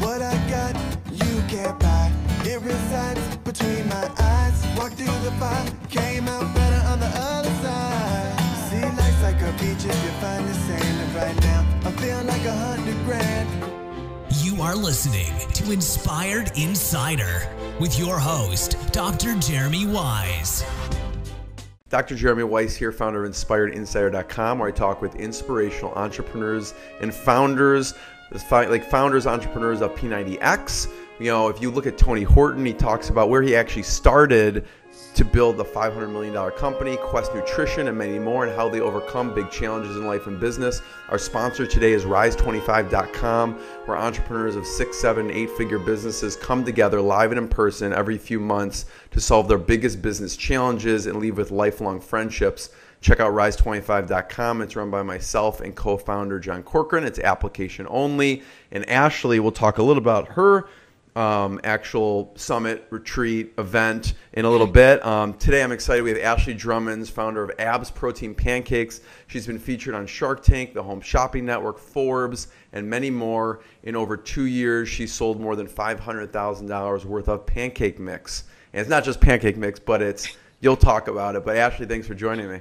What I got, you can't buy. It resides between my eyes. Walked through the fire, came out better on the other side. See, life's like a beach if you find the sand. And right now, I'm feeling like a hundred grand. You are listening to Inspired Insider with your host, Dr. Jeremy Weisz. Dr. Jeremy Weisz here, founder of InspiredInsider.com, where I talk with inspirational entrepreneurs and founders, like founders, entrepreneurs of P90X. You know, if you look at Tony Horton, he talks about where he actually started to build the $500 million company, Quest Nutrition, and many more, and how they overcome big challenges in life and business. Our sponsor today is Rise25.com, where entrepreneurs of six, seven, eight figure businesses come together live and in person every few months to solve their biggest business challenges and leave with lifelong friendships. Check out rise25.com. It's run by myself and co founder John Corcoran. It's application only. And Ashley will talk a little about her um, actual summit, retreat, event in a little bit. Um, today I'm excited. We have Ashley Drummonds, founder of Abs Protein Pancakes. She's been featured on Shark Tank, the Home Shopping Network, Forbes, and many more. In over two years, she sold more than $500,000 worth of pancake mix. And it's not just pancake mix, but it's, you'll talk about it. But Ashley, thanks for joining me.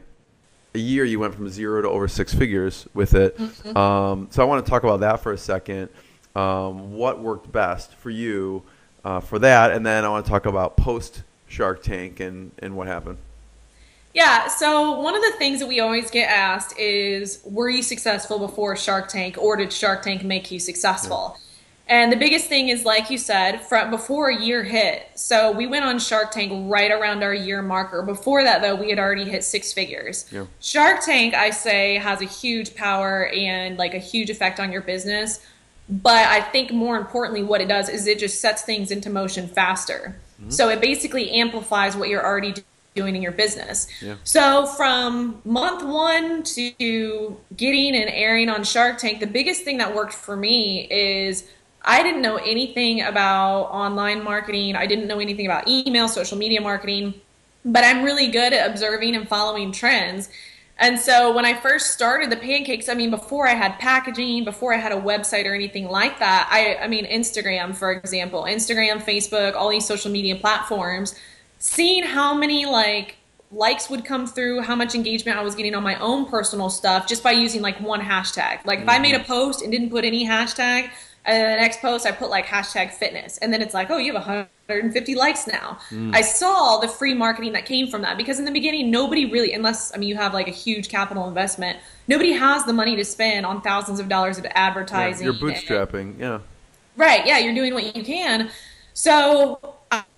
A year you went from zero to over six figures with it. Mm-hmm. Um, so I want to talk about that for a second um, what worked best for you uh, for that, and then I want to talk about post Shark Tank and and what happened. Yeah, so one of the things that we always get asked is were you successful before Shark Tank or did Shark Tank make you successful? Yeah. And the biggest thing is, like you said, from before a year hit. So we went on Shark Tank right around our year marker. Before that, though, we had already hit six figures. Yeah. Shark Tank, I say, has a huge power and like a huge effect on your business. But I think more importantly, what it does is it just sets things into motion faster. Mm-hmm. So it basically amplifies what you're already doing in your business. Yeah. So from month one to getting and airing on Shark Tank, the biggest thing that worked for me is I didn't know anything about online marketing. I didn't know anything about email, social media marketing, but I'm really good at observing and following trends. And so when I first started the pancakes, I mean, before I had packaging, before I had a website or anything like that, I, I mean, Instagram, for example, Instagram, Facebook, all these social media platforms, seeing how many like likes would come through, how much engagement I was getting on my own personal stuff just by using like one hashtag. Like if I made a mm-hmm. post and didn't put any hashtag, and then the next post I put like hashtag fitness, and then it's like, oh, you have 150 likes now. Mm. I saw the free marketing that came from that because in the beginning, nobody really, unless I mean you have like a huge capital investment, nobody has the money to spend on thousands of dollars of advertising. Yeah, you're bootstrapping, yeah. Right, yeah, you're doing what you can. So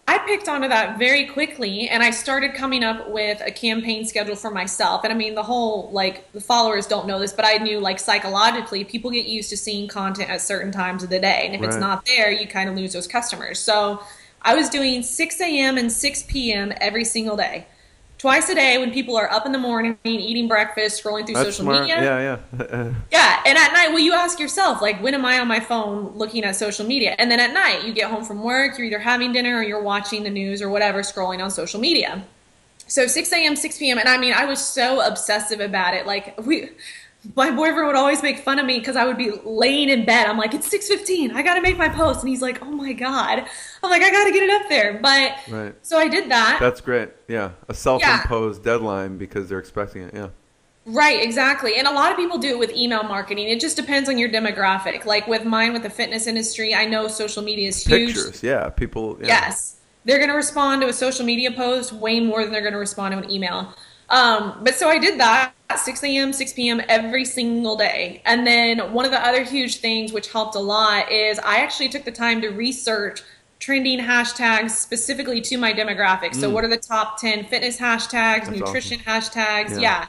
I picked onto that very quickly and I started coming up with a campaign schedule for myself. And I mean, the whole like the followers don't know this, but I knew like psychologically, people get used to seeing content at certain times of the day. And if right. it's not there, you kind of lose those customers. So I was doing 6 a.m. and 6 p.m. every single day. Twice a day when people are up in the morning, eating breakfast, scrolling through That's social smart. media. Yeah, yeah. yeah, and at night, well, you ask yourself, like, when am I on my phone looking at social media? And then at night, you get home from work, you're either having dinner or you're watching the news or whatever, scrolling on social media. So 6 a.m., 6 p.m., and I mean, I was so obsessive about it. Like, we my boyfriend would always make fun of me because I would be laying in bed. I'm like, it's 6:15. I got to make my post, and he's like, oh my god. I'm like, I got to get it up there. But right. so I did that. That's great. Yeah, a self-imposed yeah. deadline because they're expecting it. Yeah. Right, exactly. And a lot of people do it with email marketing. It just depends on your demographic. Like with mine, with the fitness industry, I know social media is huge. Pictures, yeah. People. Yeah. Yes, they're going to respond to a social media post way more than they're going to respond to an email. Um, but so I did that 6 a.m., 6 p.m. every single day. And then one of the other huge things which helped a lot is I actually took the time to research trending hashtags specifically to my demographic. Mm. So what are the top 10 fitness hashtags, That's nutrition awesome. hashtags? Yeah. yeah.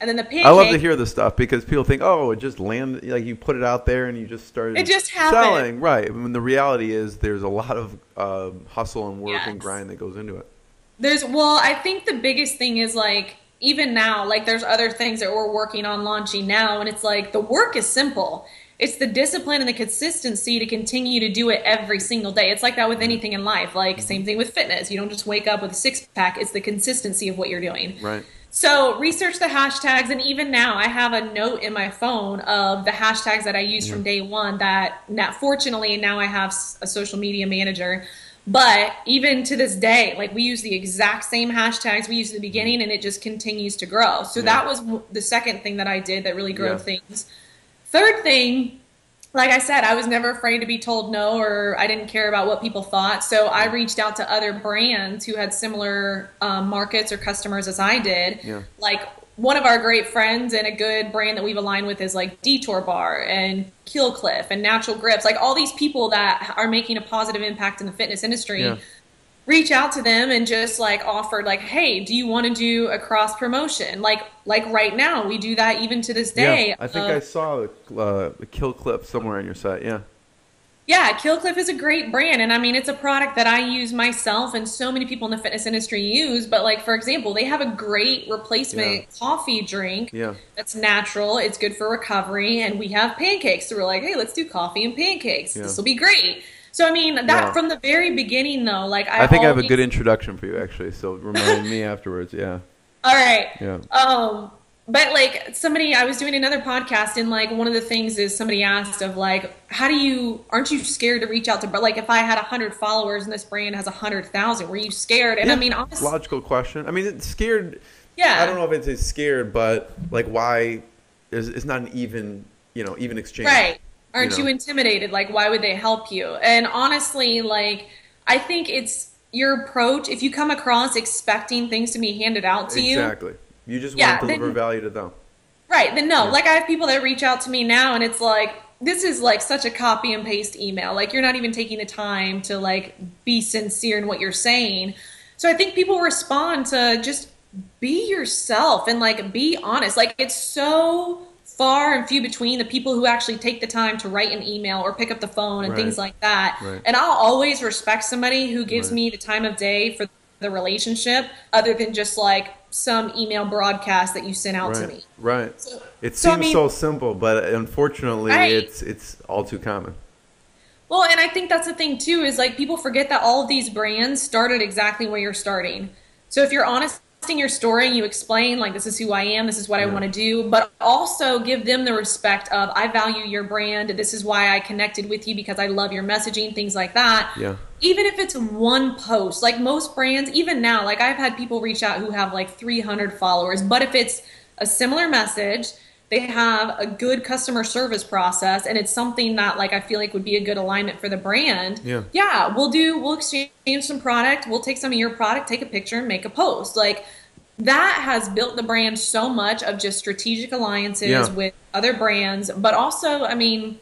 And then the pancake. I love to hear this stuff because people think, oh, it just landed, like you put it out there and you just started it just happened. selling. Right. I mean, the reality is there's a lot of uh, hustle and work yes. and grind that goes into it. There's, well, I think the biggest thing is like, even now, like there's other things that we're working on launching now, and it's like the work is simple. It's the discipline and the consistency to continue to do it every single day. It's like that with anything in life. Like mm-hmm. same thing with fitness. You don't just wake up with a six pack. It's the consistency of what you're doing. Right. So research the hashtags, and even now I have a note in my phone of the hashtags that I used from day one. That, that fortunately now I have a social media manager. But even to this day, like we use the exact same hashtags we used in the beginning, and it just continues to grow. So that was the second thing that I did that really grew Yeah. things. Third thing, like I said, I was never afraid to be told no, or I didn't care about what people thought. So I reached out to other brands who had similar um, markets or customers as I did. Yeah. Like one of our great friends and a good brand that we've aligned with is like Detour Bar and Kill Cliff and Natural Grips. Like all these people that are making a positive impact in the fitness industry. Yeah. Reach out to them and just like offered like, hey, do you want to do a cross promotion? Like like right now we do that even to this day. Yeah, I think of- I saw the, uh, Kill Cliff somewhere on your site. Yeah. Yeah, Killcliff is a great brand, and I mean it's a product that I use myself, and so many people in the fitness industry use. But like for example, they have a great replacement Yeah. coffee drink Yeah. that's natural. It's good for recovery, and we have pancakes, so we're like, hey, let's do coffee and pancakes. Yeah. This will be great. So I mean that Yeah. from the very beginning though, like I, I think I have a good introduction for you actually. So remind me afterwards. Yeah. All right. Yeah. Um, but like somebody, I was doing another podcast, and like one of the things is somebody asked of like, how do you? Aren't you scared to reach out to? But like, if I had a hundred followers and this brand has a hundred thousand, were you scared? And I mean, honestly, logical question. I mean, it's scared. yeah, I don't know if it's scared, but like, why? Is it's not an even, you know, even exchange. Right. Aren't You you, intimidated? Like, why would they help you? And honestly, like, I think it's your approach. If you come across expecting things to be handed out to you, Exactly. You just Yeah, want to deliver then- value to them. Right. Then no. Yeah. Like I have people that reach out to me now and it's like this is like such a copy and paste email. Like you're not even taking the time to like be sincere in what you're saying. So I think people respond to just be yourself and like be honest. Like it's so far and few between the people who actually take the time to write an email or pick up the phone and Right. things like that. Right. And I'll always respect somebody who gives Right. me the time of day for the relationship other than just like some email broadcast that you sent out to me. Right. So- it so, I seems mean- so simple, but unfortunately, Right. it's it's all too common. Well, and I think that's the thing too is like people forget that all of these brands started exactly where you're starting. So if you're honest your story and you explain like this is who I am, this is what I want to do, but also give them the respect of I value your brand, this is why I connected with you because I love your messaging, things like that. Yeah. Even if it's one post, like most brands, even now, like I've had people reach out who have like 300 followers, but if it's a similar message, they have a good customer service process and it's something that like I feel like would be a good alignment for the brand. Yeah. Yeah, we'll do we'll exchange some product, we'll take some of your product, take a picture and make a post. Like that has built the brand so much of just strategic alliances Yeah. with other brands, but also, I mean,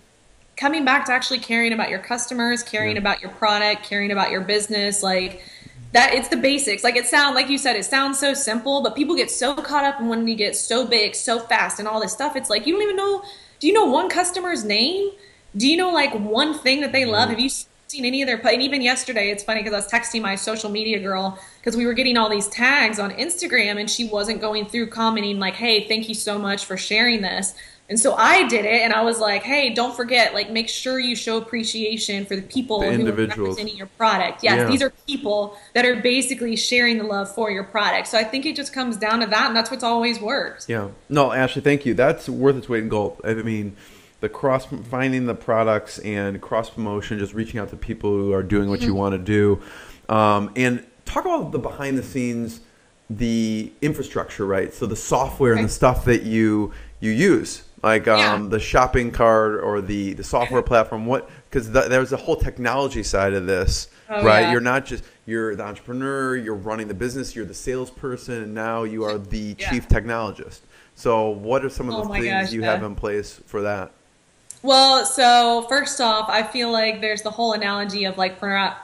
coming back to actually caring about your customers, caring Yeah. about your product, caring about your business, like that it's the basics. Like it sound like you said, it sounds so simple, but people get so caught up in when you get so big, so fast and all this stuff. It's like you don't even know do you know one customer's name? Do you know like one thing that they love? Mm-hmm. Have you seen any of their and even yesterday it's funny because I was texting my social media girl because we were getting all these tags on Instagram and she wasn't going through commenting like, "Hey, thank you so much for sharing this." And so I did it, and I was like, "Hey, don't forget, like, make sure you show appreciation for the people The who are representing your product. Yes, Yeah. these are people that are basically sharing the love for your product. So I think it just comes down to that, and that's what's always worked. Yeah. No, Ashley, thank you. That's worth its weight in gold. I mean, the cross finding the products and cross promotion, just reaching out to people who are doing what you Mm-hmm. want to do, um, and talk about the behind the scenes, the infrastructure, right? So the software and the stuff that you you use, like um, Yeah. the shopping cart or the the software platform. What because th- there's a whole technology side of this, Oh, right? yeah. You're not just you're the entrepreneur, you're running the business, you're the salesperson, and now you are the Yeah. chief technologist. So, what are some of Oh the my things gosh, you have in place for that? Well, so first off, I feel like there's the whole analogy of like,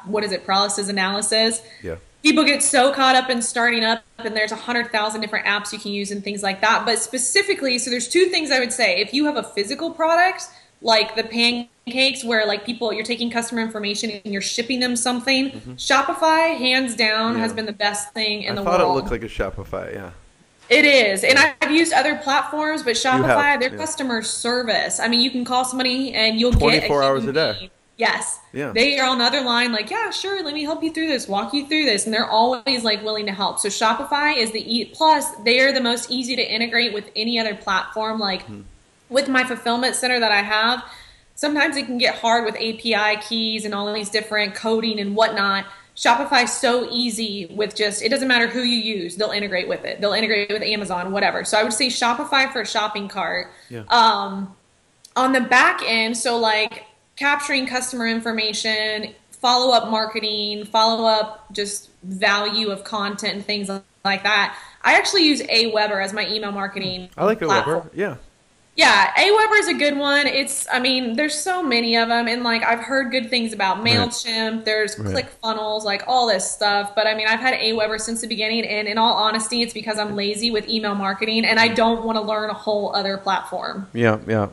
what is it, paralysis analysis. Yeah. People get so caught up in starting up and there's a hundred thousand different apps you can use and things like that but specifically so there's two things i would say if you have a physical product like the pancakes where like people you're taking customer information and you're shipping them something shopify hands down Mm-hmm. Yeah. has been the best thing in I the thought world it looked like a Shopify. Yeah. it is, and I've used other platforms, but have, Shopify, their yeah. customer service. I mean, you can call somebody and you'll get 24 hours a day. Yes. Yeah. They are on the other line, like, yeah, sure, let me help you through this, walk you through this. And they're always like willing to help. So Shopify is the e plus they are the most easy to integrate with any other platform. Like Hmm. with my fulfillment center that I have, sometimes it can get hard with API keys and all these different coding and whatnot. Shopify is so easy with just it doesn't matter who you use, they'll integrate with it. They'll integrate with Amazon, whatever. So I would say Shopify for a shopping cart. Yeah. Um, on the back end, so like capturing customer information, follow up marketing, follow up just value of content and things like that. I actually use Aweber as my email marketing. I like platform. Weber. Yeah. Yeah, Aweber is a good one. It's, I mean, there's so many of them, and like I've heard good things about Mailchimp. There's Right. ClickFunnels, like all this stuff. But I mean, I've had Aweber since the beginning, and in all honesty, it's because I'm lazy with email marketing, and I don't want to learn a whole other platform. Yeah. Yeah.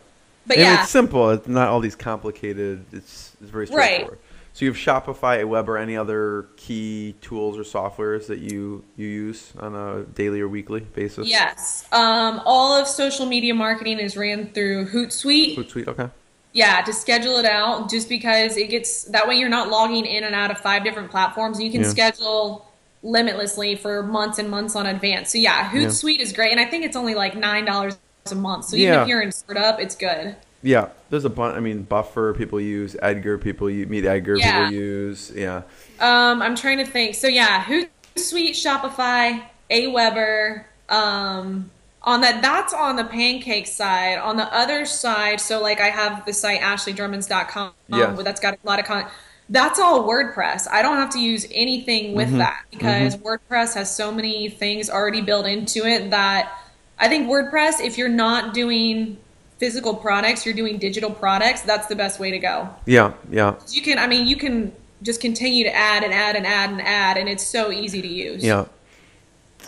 But and yeah, it's simple. It's not all these complicated. It's, it's very Right. straightforward. So you have Shopify, Web, or any other key tools or softwares that you you use on a daily or weekly basis? yes. Um, all of social media marketing is ran through Hootsuite. Hootsuite. Okay. Yeah, to schedule it out, just because it gets that way you're not logging in and out of five different platforms. You can Yeah. schedule limitlessly for months and months on advance. So yeah, Hootsuite is great, and I think it's only like nine dollars a month. So even Yeah. if you're in startup, it's good. Yeah. There's a bunch. I mean, Buffer people use. Edgar people use. Meet Edgar Yeah. people use. Yeah. Um, I'm trying to think. So yeah, Hootsuite, Shopify, Aweber. Um, on that, that's on the pancake side. On the other side, so like I have the site ashleydrummonds.com, Yes. but that's got a lot of content. That's all WordPress. I don't have to use anything with that because WordPress has so many things already built into it that I think WordPress, if you're not doing physical products, you're doing digital products, that's the best way to go Yeah. Yeah. you can i mean you can just continue to add and add and add and add and it's so easy to use Yeah.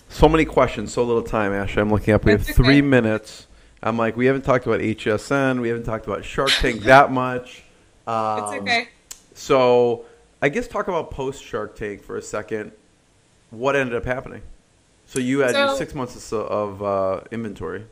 So many questions, so little time, Ashley. I'm looking up. We have three okay. minutes. I'm like, we haven't talked about HSN. We haven't talked about Shark Tank that much. Um, it's okay So, I guess talk about post Shark Tank for a second. What ended up happening? So you had So- six months of, uh, inventory.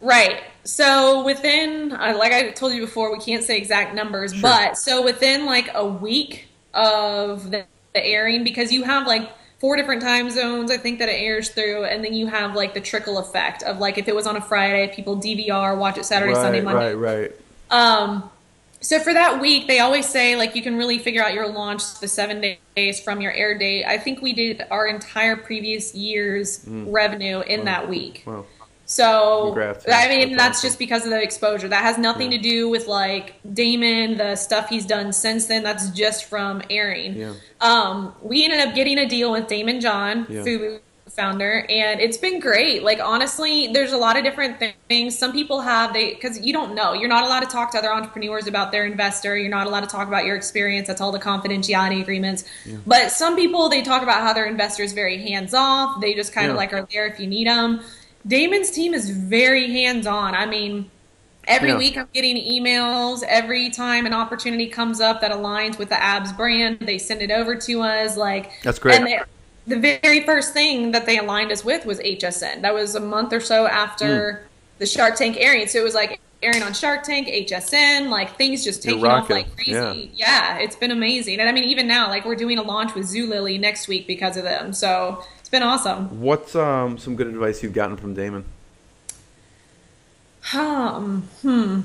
right so within uh, like i told you before we can't say exact numbers Sure. but so within like a week of the, the airing because you have like four different time zones i think that it airs through and then you have like the trickle effect of like if it was on a friday people dvr watch it saturday right, sunday monday right, right. Um, so for that week, they always say like you can really figure out your launch the seven days from your air date. I think we did our entire previous year's revenue in that week. Well, So Congrats, I mean That's that's awesome. just because of the exposure. That has nothing to do with like Daymond, the stuff he's done since then. That's just from airing. Yeah. Um, we ended up getting a deal with Daymond John, Yeah. Fubu founder, and it's been great. Like honestly, there's a lot of different things. Some people have they because you don't know. You're not allowed to talk to other entrepreneurs about their investor. You're not allowed to talk about your experience. That's all the confidentiality agreements. But some people they talk about how their investor is very hands off. They just kind of Yeah. like are there if you need them. Daymond's team is very hands on. I mean. Every Yeah. week I'm getting emails. Every time an opportunity comes up that aligns with the abs brand, they send it over to us. Like That's great. And they, the very first thing that they aligned us with was HSN. That was a month or so after Hmm. the Shark Tank airing. So it was like airing on Shark Tank, HSN, like things just taking off like crazy. Yeah. it's been amazing. And I mean, even now, like we're doing a launch with Zulily next week because of them. So it's been awesome. What's um, some good advice you've gotten from Daymond? Um, hmm.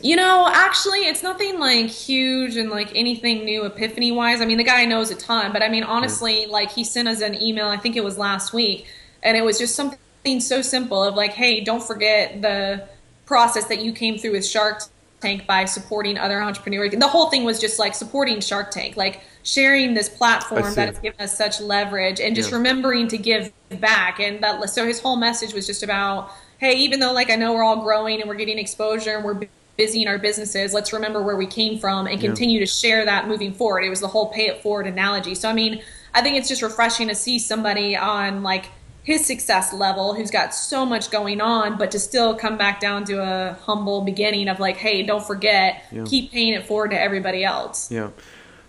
You know, actually, it's nothing like huge and like anything new epiphany wise. I mean, the guy knows a ton, but I mean, honestly, like he sent us an email, I think it was last week, and it was just something so simple of like, hey, don't forget the process that you came through with Shark Tank by supporting other entrepreneurs. The whole thing was just like supporting Shark Tank, like sharing this platform that has given us such leverage and just Yeah. remembering to give back. And that, so his whole message was just about, hey, even though like I know we're all growing and we're getting exposure and we're busy in our businesses, let's remember where we came from and Yeah. continue to share that moving forward. It was the whole pay it forward analogy. So I mean, I think it's just refreshing to see somebody on like his success level who's got so much going on, but to still come back down to a humble beginning of like, hey, don't forget, Yeah. keep paying it forward to everybody else. Yeah.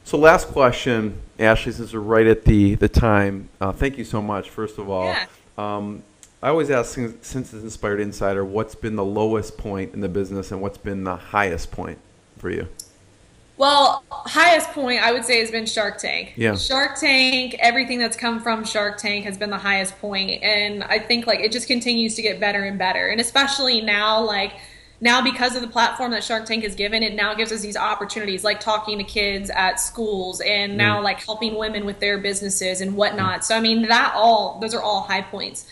So last question, Ashley, since we're right at the the time. Uh, thank you so much. First of all, Yeah. um, I always ask since it's Inspired Insider, what's been the lowest point in the business and what's been the highest point for you? Well, highest point I would say has been Shark Tank. Yeah. Shark Tank, everything that's come from Shark Tank has been the highest point, and I think like it just continues to get better and better, and especially now like now because of the platform that Shark Tank has given, it now gives us these opportunities like talking to kids at schools and now Mm. like helping women with their businesses and whatnot. So I mean that all those are all high points.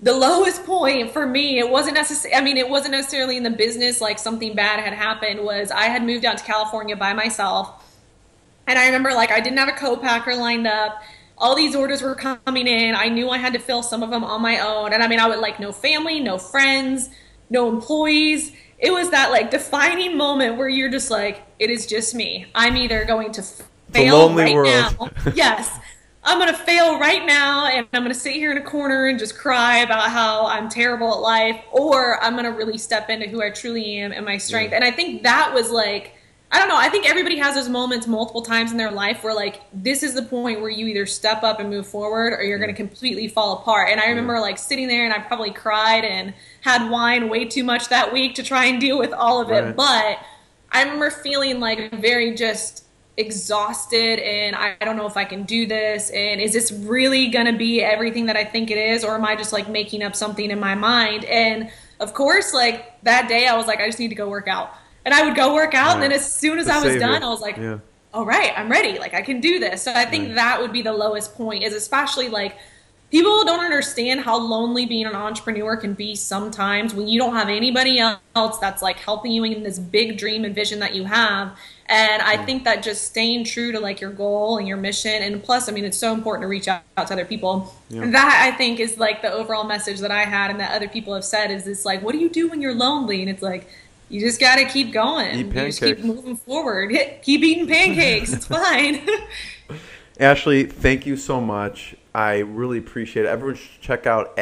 The lowest point for me, it wasn't necessarily I mean it wasn't necessarily in the business like something bad had happened was I had moved out to California by myself. And I remember like I didn't have a co-packer lined up. All these orders were coming in. I knew I had to fill some of them on my own. And I mean I would like no family, no friends, no employees. It was that like defining moment where you're just like, it is just me. I'm either going to fail lonely right world. now. yes. I'm going to fail right now and I'm going to sit here in a corner and just cry about how I'm terrible at life or I'm going to really step into who I truly am and my strength. And I think that was like I don't know. I think everybody has those moments multiple times in their life where like this is the point where you either step up and move forward or you're going to completely fall apart. And I remember like sitting there and I probably cried and had wine way too much that week to try and deal with all of it. Right. But I remember feeling like very just exhausted and I don't know if I can do this and is this really going to be everything that I think it is or am I just like making up something in my mind? And of course like that day I was like I just need to go work out. And I would go work out and then as soon as I was done I was like Yeah. all right I'm ready. Like I can do this. So I think Right. that would be the lowest point is especially like people don't understand how lonely being an entrepreneur can be sometimes when you don't have anybody else that's like helping you in this big dream and vision that you have and i mm. think that just staying true to like your goal and your mission and plus i mean it's so important to reach out, to other people. Yeah. that i think is like the overall message that i had and that other people have said is this like what do you do when you're lonely? And it's like you just got to keep going. Eat you just keep moving forward. Keep eating pancakes. It's fine. Ashley, thank you so much. I really appreciate it. Everyone should check out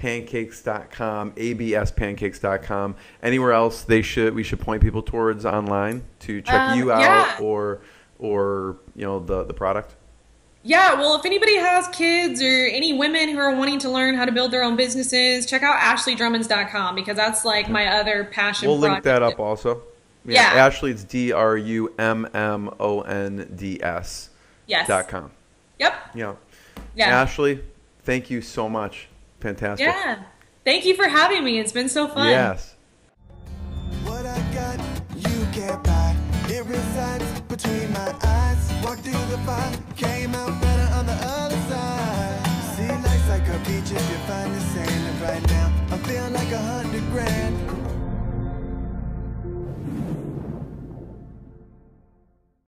abspancakes.com, abspancakes.com. Anywhere else they should we should point people towards online to check Um, you out yeah. or or you know the the product? Yeah, well, if anybody has kids or any women who are wanting to learn how to build their own businesses, check out ashleydrummonds.com because that's like my other passion. We'll link that up also. Yeah. Ashley, it's D R U M M O N D S Yes. dot com. Yep. Yeah. Yeah. Ashley, thank you so much. Fantastic. Yeah. Thank you for having me. It's been so fun. Yes. What I got, you can't buy. It resides between my eyes. Walked through the fire, came out better on the other side. See, life's like a beach if you find the sand. And right now, I'm feeling like a hundred grand.